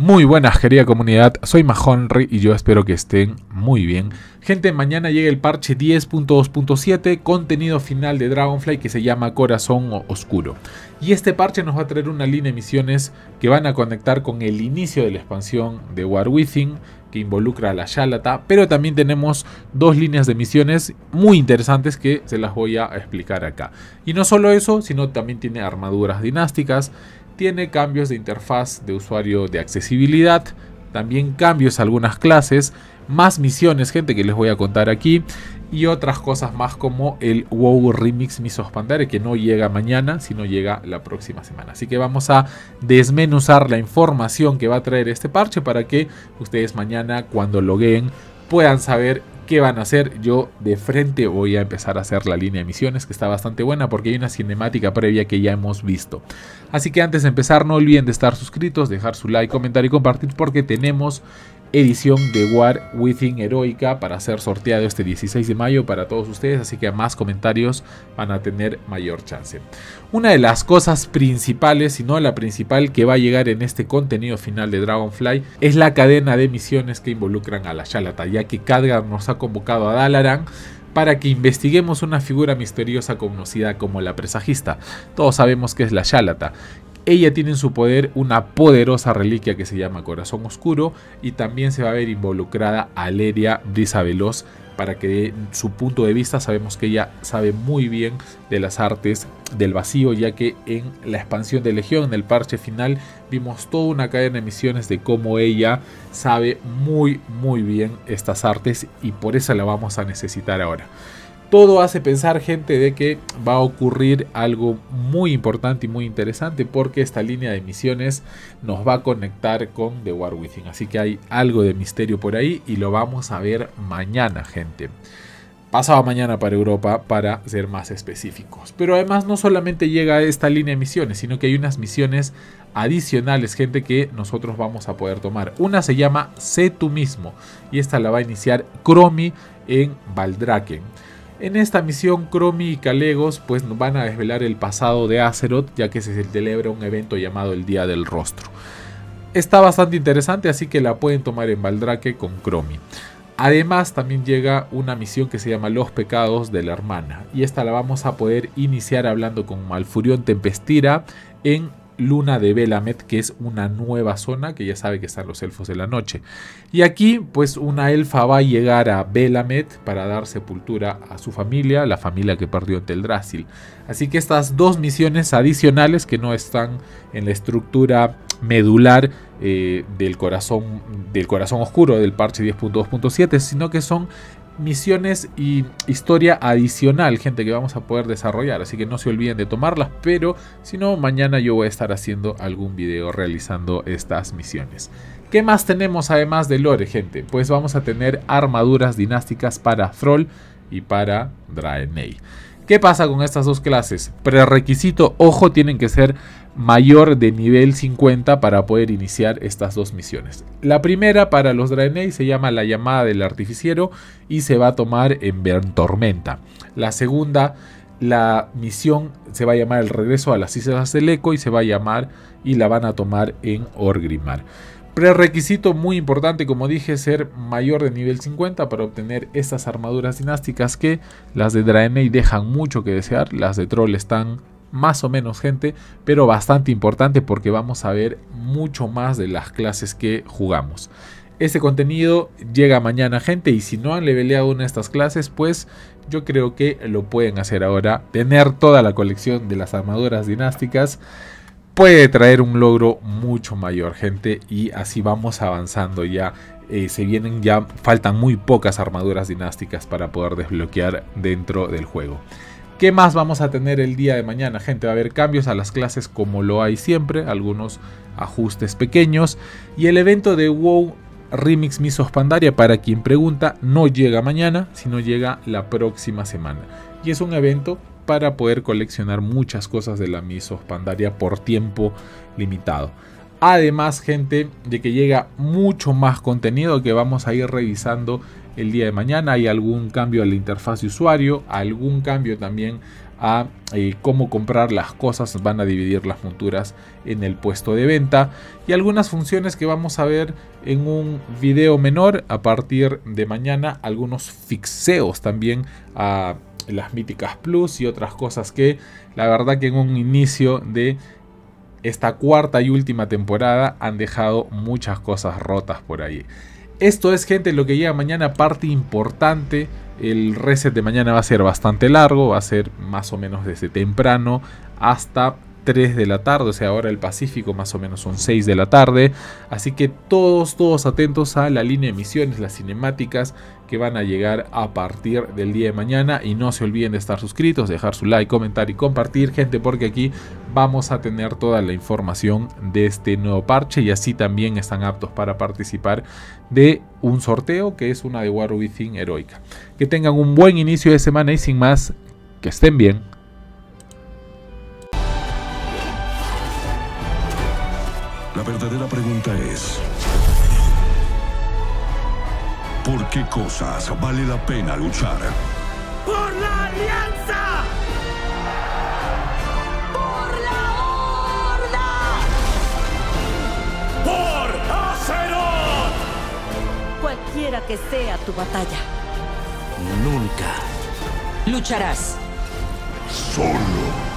Muy buenas querida comunidad, soy Majonry y yo espero que estén muy bien. Gente, mañana llega el parche 10.2.7, contenido final de Dragonfly que se llama Corazón Oscuro. Y este parche nos va a traer una línea de misiones que van a conectar con el inicio de la expansión de War Within, que involucra a la Shalata, pero también tenemos dos líneas de misiones muy interesantes que se las voy a explicar acá. Y no solo eso, sino también tiene armaduras dinásticas, tiene cambios de interfaz de usuario de accesibilidad, también cambios a algunas clases, más misiones, gente, que les voy a contar aquí, y otras cosas más como el WoW Remix Misos Pandare, que no llega mañana, sino llega la próxima semana. Así que vamos a desmenuzar la información que va a traer este parche para que ustedes mañana, cuando logueen, puedan saber ¿Qué van a hacer? Yo de frente voy a empezar a hacer la línea de misiones que está bastante buena porque hay una cinemática previa que ya hemos visto. Así que antes de empezar no olviden de estar suscritos, dejar su like, comentar y compartir porque tenemos edición de War Within Heroica para ser sorteado este 16 de mayo para todos ustedes, así que más comentarios van a tener mayor chance. Una de las cosas principales, si no la principal que va a llegar en este contenido final de Dragonfly, es la cadena de misiones que involucran a la Shalata, ya que Khadgar nos ha convocado a Dalaran para que investiguemos una figura misteriosa conocida como la presagista. Todos sabemos que es la Shalata, ella tiene en su poder una poderosa reliquia que se llama Corazón Oscuro y también se va a ver involucrada Aleria Brisa Veloz para que de su punto de vista sabemos que ella sabe muy bien de las artes del vacío ya que en la expansión de Legión, en el parche final, vimos toda una cadena de misiones de cómo ella sabe muy muy bien estas artes y por eso la vamos a necesitar ahora todo hace pensar gente de que va a ocurrir algo muy importante y muy interesante porque esta línea de misiones nos va a conectar con The War Within. Así que hay algo de misterio por ahí y lo vamos a ver mañana gente. Pasado mañana para Europa para ser más específicos. Pero además no solamente llega esta línea de misiones, sino que hay unas misiones adicionales, gente, que nosotros vamos a poder tomar. Una se llama Sé tú mismo y esta la va a iniciar Cromi en Valdraken. En esta misión, Cromi y Calegos pues, van a desvelar el pasado de Azeroth, ya que se celebra un evento llamado el Día del Rostro. Está bastante interesante, así que la pueden tomar en Valdrake con Cromi. Además, también llega una misión que se llama Los Pecados de la Hermana, y esta la vamos a poder iniciar hablando con Malfurión Tempestira en Luna de Belamet, que es una nueva zona que ya sabe que están los elfos de la noche. Y aquí, pues una elfa va a llegar a Belamet para dar sepultura a su familia, la familia que perdió en Teldrassil. Así que estas dos misiones adicionales que no están en la estructura medular eh, del, corazón, del corazón oscuro del parche 10.2.7, sino que son misiones y historia adicional, gente, que vamos a poder desarrollar. Así que no se olviden de tomarlas, pero si no, mañana yo voy a estar haciendo algún video realizando estas misiones. ¿Qué más tenemos además de lore, gente? Pues vamos a tener armaduras dinásticas para Thrall y para Draenei. ¿Qué pasa con estas dos clases? Prerequisito, ojo, tienen que ser mayor de nivel 50 para poder iniciar estas dos misiones. La primera para los Draenei se llama la llamada del artificiero y se va a tomar en Tormenta. La segunda, la misión se va a llamar el regreso a las Islas del Eco y se va a llamar y la van a tomar en Orgrimmar. Prerequisito muy importante, como dije, ser mayor de nivel 50 para obtener estas armaduras dinásticas que las de Draenei dejan mucho que desear, las de Troll están más o menos gente, pero bastante importante porque vamos a ver mucho más de las clases que jugamos. Este contenido llega mañana gente y si no han leveleado una de estas clases pues yo creo que lo pueden hacer ahora. Tener toda la colección de las armaduras dinásticas puede traer un logro mucho mayor, gente, y así vamos avanzando ya. Eh, se vienen ya, faltan muy pocas armaduras dinásticas para poder desbloquear dentro del juego. ¿Qué más vamos a tener el día de mañana, gente? Va a haber cambios a las clases como lo hay siempre, algunos ajustes pequeños. Y el evento de WoW Remix Misos Pandaria, para quien pregunta, no llega mañana, sino llega la próxima semana. Y es un evento para poder coleccionar muchas cosas de la Pandaria por tiempo limitado. Además, gente, de que llega mucho más contenido que vamos a ir revisando el día de mañana. Hay algún cambio a la interfaz de usuario, algún cambio también a eh, cómo comprar las cosas, van a dividir las monturas en el puesto de venta y algunas funciones que vamos a ver en un video menor a partir de mañana, algunos fixeos también a las míticas plus y otras cosas que la verdad que en un inicio de esta cuarta y última temporada han dejado muchas cosas rotas por ahí. Esto es gente lo que llega mañana, parte importante. El reset de mañana va a ser bastante largo, va a ser más o menos desde temprano hasta 3 de la tarde, o sea, ahora el Pacífico más o menos son 6 de la tarde. Así que todos, todos atentos a la línea de misiones, las cinemáticas que van a llegar a partir del día de mañana. Y no se olviden de estar suscritos, dejar su like, comentar y compartir, gente, porque aquí vamos a tener toda la información de este nuevo parche y así también están aptos para participar de un sorteo que es una de War Within heroica. Que tengan un buen inicio de semana y sin más, que estén bien. La verdadera pregunta es, ¿por qué cosas vale la pena luchar? ¡Por la alianza! ¡Por la horda! ¡Por Azeroth! Cualquiera que sea tu batalla, Nunca. lucharás. Solo.